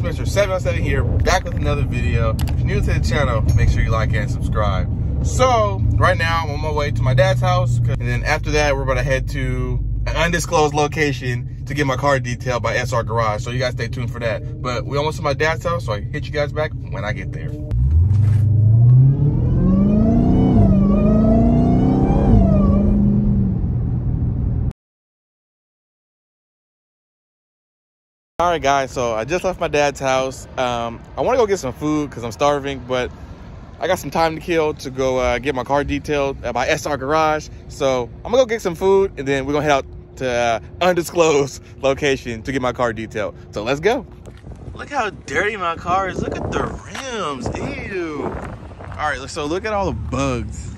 Mr. 707 here, back with another video. If you're new to the channel, make sure you like and subscribe. So, right now, I'm on my way to my dad's house. And then after that, we're about to head to an undisclosed location to get my car detailed by SR Garage. So you guys stay tuned for that. But we almost to my dad's house, so I hit you guys back when I get there. All right, guys. So I just left my dad's house. Um, I want to go get some food because I'm starving, but I got some time to kill to go uh, get my car detailed at my SR Garage. So I'm gonna go get some food, and then we're gonna head out to uh, undisclosed location to get my car detailed. So let's go. Look how dirty my car is. Look at the rims. Ew. All right. So look at all the bugs.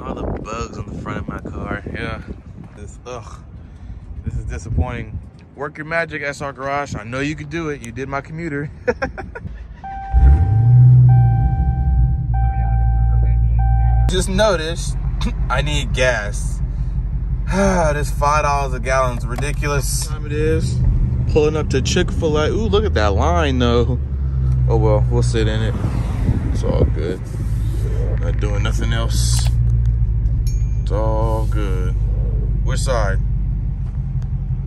All the bugs on the front of my car. Yeah. This. Ugh. This is disappointing. Work your magic, SR Garage. I know you can do it. You did my commuter. Just noticed I need gas. this five dollars a gallon is ridiculous. Time it is. Pulling up to Chick-fil-A. Ooh, look at that line though. Oh well, we'll sit in it. It's all good. Not doing nothing else. It's all good. Which side?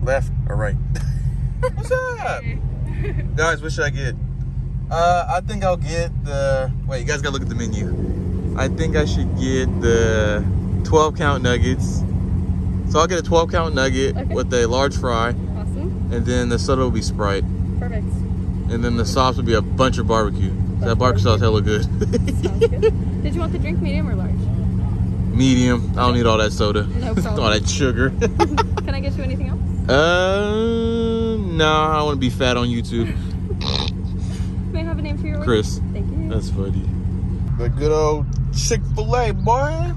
Left or right? What's up? guys, what should I get? Uh, I think I'll get the, wait, you guys gotta look at the menu. I think I should get the 12 count nuggets. So I'll get a 12 count nugget okay. with a large fry. Awesome. And then the soda will be Sprite. Perfect. And then the sauce will be a bunch of barbecue. that barbecue sauce hella good. Good. Did you want the drink medium or large? Medium. I don't need all that soda. No problem. all that sugar. Can I get you anything else? Uh, no, I want to be fat on YouTube. May I have a name for your Chris. Thank you. That's funny. The good old Chick-fil-A, boy.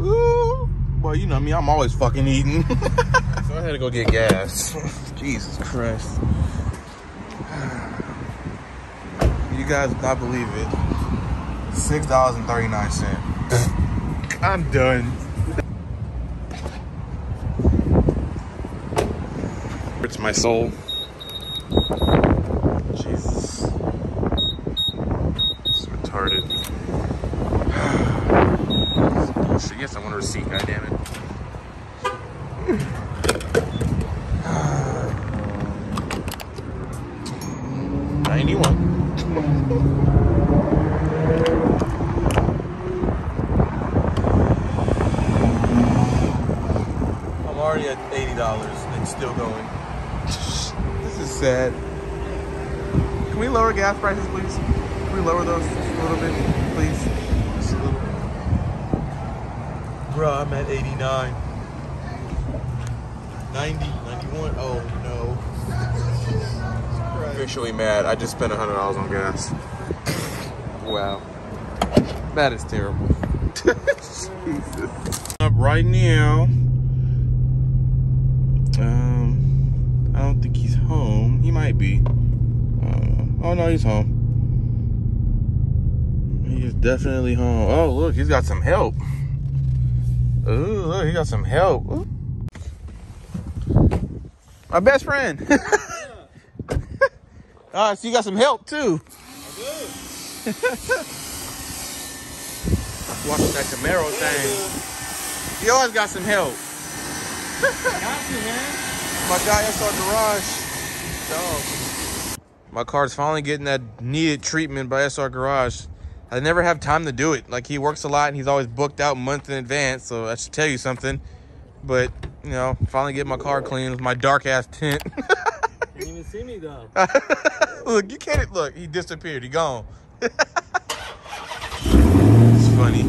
Ooh. Boy, you know me, I'm always fucking eating. so I had to go get gas. Jesus Christ. You guys not believe it. $6.39. I'm done. Hurts my soul. Jesus. It's retarded. Bullshit. Yes, I want a receipt, goddammit. Ninety-one. I'm already at eighty dollars and still going sad. Can we lower gas prices, please? Can we lower those a little bit, please? Just a little. Bruh, I'm at 89. 90, 91. Oh no. Officially mad. I just spent $100 on gas. Wow. That is terrible. Jesus. Up right now. Um, I don't think he's home. He might be. Uh, oh no, he's home. He's definitely home. Oh look, he's got some help. Ooh, look, he got some help. Ooh. My best friend. All right, so you got some help too. I Watching that Camaro thing. You always got some help. got you, man. My guy SR Garage. Dog. My car's finally getting that needed treatment by SR Garage. I never have time to do it. Like he works a lot and he's always booked out months in advance, so that should tell you something. But you know, finally get my car clean with my dark ass tint. Didn't even see me though. look, you can't look. He disappeared. He gone. it's funny.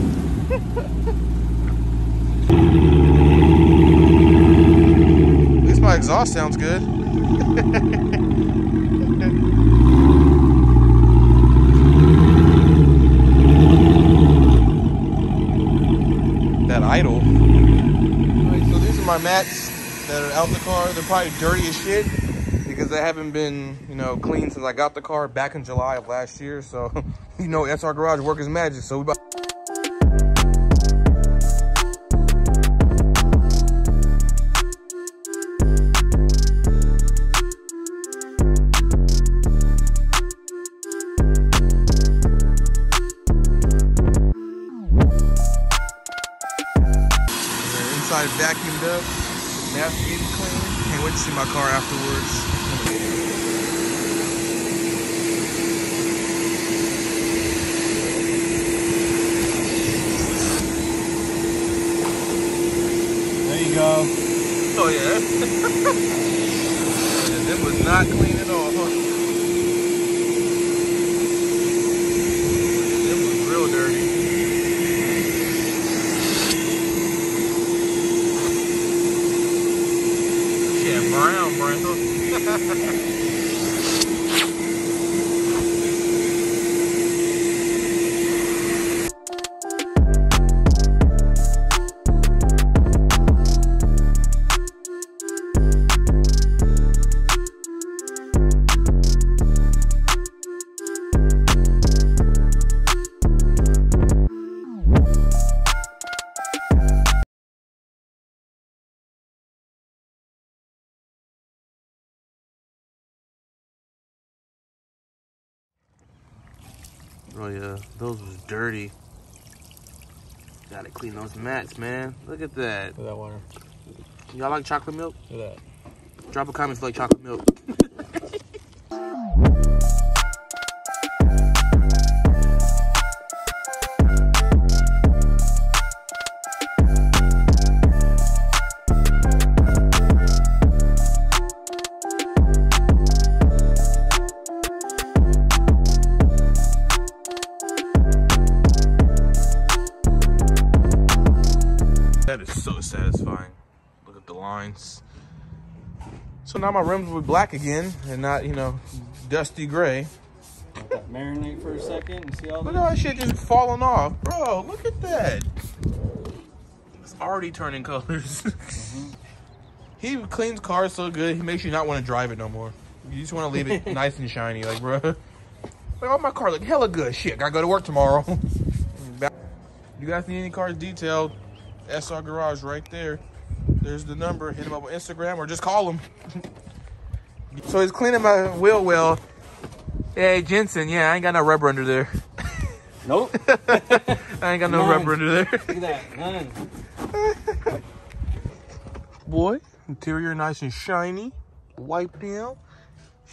At least my exhaust sounds good. that idle. Right, so these are my mats that are out the car. They're probably dirty as shit because they haven't been, you know, clean since I got the car back in July of last year. So, you know, SR Garage work is magic. So we about inside vacuumed up. Mask getting clean. Can't wait to see my car afterwards. There you go. Oh yeah. yeah that was not clean at all. Huh? Oh yeah, those was dirty. Gotta clean those mats, man. Look at that. Look at that water. Y'all like chocolate milk? Look at that. Drop a comment if you like chocolate milk. So now my rims will be black again and not, you know, dusty gray. Let that marinate for a second and see all Look at that shit just falling off. Bro, look at that. It's already turning colors. Mm-hmm. He cleans cars so good, he makes you not want to drive it no more. You just want to leave it nice and shiny. Like, bro. Like, oh, my car look hella good. Shit, gotta go to work tomorrow. Mm-hmm. you guys need any cars detailed? SR Garage right there. There's the number. Hit him up on Instagram or just call him. so he's cleaning my wheel well. Hey, Jensen, yeah, I ain't got no rubber under there. Nope. I ain't got no None. rubber under there. Look at that. None. Boy, interior nice and shiny. Wiped down.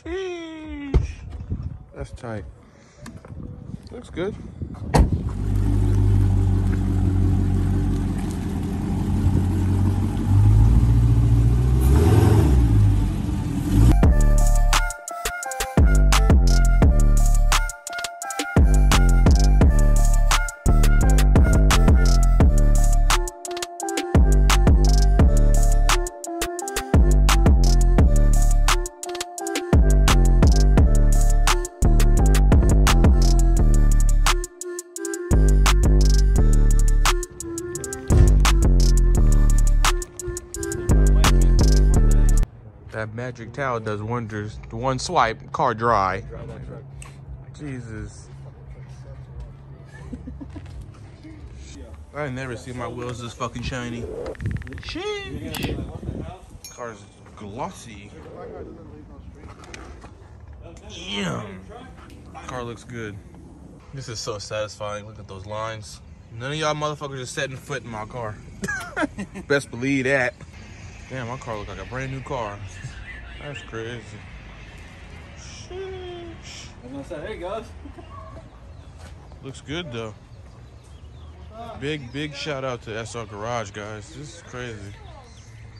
Sheesh. That's tight. Looks good. That magic towel does wonders. The one swipe, car dry. Jesus. I never seen my wheels this fucking shiny. Sheesh. Car's glossy. Damn. Car looks good. This is so satisfying. Look at those lines. None of y'all motherfuckers are setting foot in my car. Best believe that. Damn, my car look like a brand new car. That's crazy. Sheesh. I was gonna say, there you go. Looks good though. Big, big shout out to SR Garage, guys. This is crazy.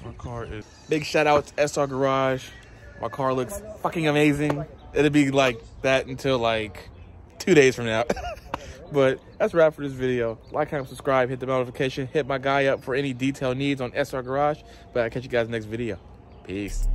My car is. Big shout out to SR Garage. My car looks fucking amazing. It'll be like that until like two days from now. but that's a wrap for this video. Like, comment, subscribe, hit the notification, hit my guy up for any detail needs on SR Garage. But I'll catch you guys next video. Peace.